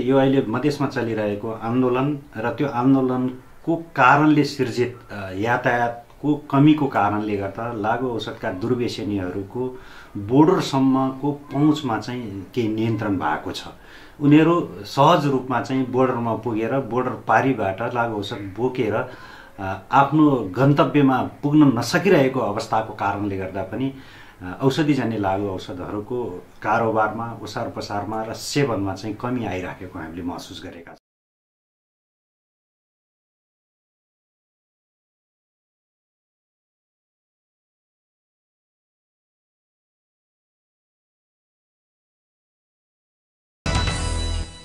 यो अहिले मधेसमा चलिरहेको आन्दोलन र त्यो आन्दोलनको कारणले सिर्जित यातायातको कमीको कारणले गर्दा लागु औषधका दुर्व्यसनीहरूको बोर्डरसम्मको पहुँचमा चाहिँ केही नियन्त्रण भएको छ। उनीहरू सहज रूपमा चाहिँ बोर्डरमा पुगेर बोर्डर पारीबाट लागु औषध बोकेर आफ्नो गन्तव्यमा पुग्न नसकिरहेको अवस्थाको कारणले गर्दा पनि औषधिजन्य लागु औषधहरूको कारोबारमा ओसार पसारमा र सेवनमा चाहिँ कमी आइराखेको हामीले महसुस गरेका छौँ।